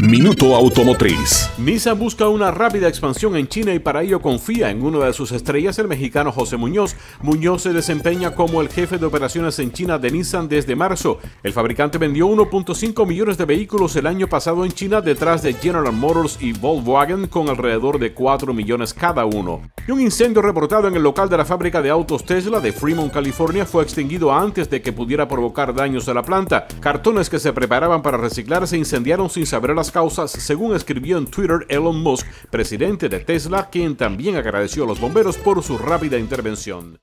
Minuto Automotriz. Nissan busca una rápida expansión en China y para ello confía en una de sus estrellas, el mexicano José Muñoz. Muñoz se desempeña como el jefe de operaciones en China de Nissan desde marzo. El fabricante vendió 1.5 millones de vehículos el año pasado en China detrás de General Motors y Volkswagen con alrededor de 4 millones cada uno. Y un incendio reportado en el local de la fábrica de autos Tesla de Fremont, California, fue extinguido antes de que pudiera provocar daños a la planta. Cartones que se preparaban para reciclar se incendiaron sin saber las causas, según escribió en Twitter Elon Musk, presidente de Tesla, quien también agradeció a los bomberos por su rápida intervención.